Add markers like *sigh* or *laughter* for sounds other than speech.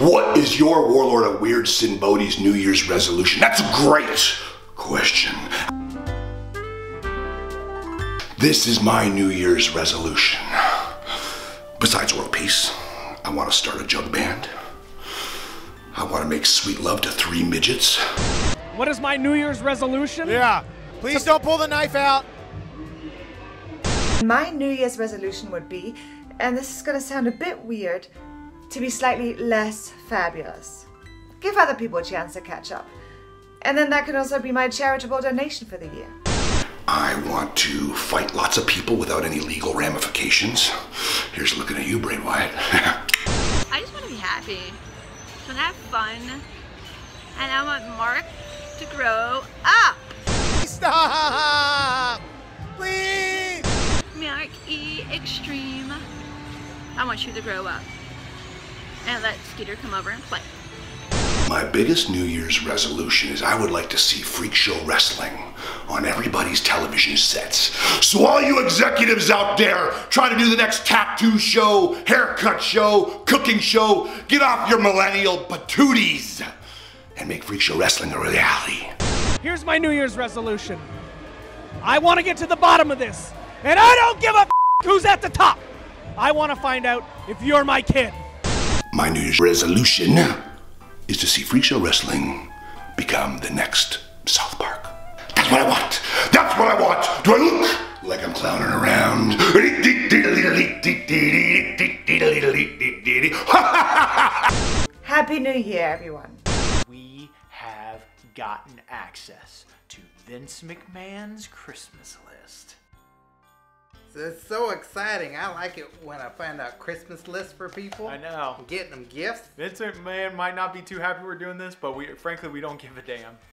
What is your Warlord of Weird Sinn Bodhi's New Year's resolution? That's a great question. This is my New Year's resolution. Besides world peace, I want to start a jug band. I want to make sweet love to three midgets. What is my New Year's resolution? Yeah. Please don't pull the knife out. My New Year's resolution would be, and this is going to sound a bit weird, to be slightly less fabulous. Give other people a chance to catch up. And then that can also be my charitable donation for the year. I want to fight lots of people without any legal ramifications. Here's looking at you, Bray Wyatt. *laughs* I just want to be happy. I want to have fun. And I want Mark to grow up. Stop! Please! Mark E. Xtreme. I want you to grow up. And let Skeeter come over and play. My biggest New Year's resolution is I would like to see freak show wrestling on everybody's television sets. So all you executives out there trying to do the next tattoo show, haircut show, cooking show, get off your millennial patooties and make freak show wrestling a reality. Here's my New Year's resolution. I want to get to the bottom of this, and I don't give a f- who's at the top. I want to find out if you're my kid. My New Year's resolution is to see freak show wrestling become the next South Park. That's what I want. That's what I want. Do I look like I'm clowning around? *laughs* Happy New Year, everyone. we have gotten access to Vince McMahon's Christmas list. It's so exciting. I like it when I find out Christmas lists for people. I know. Getting them gifts. Vince McMahon might not be too happy we're doing this, but we frankly we don't give a damn.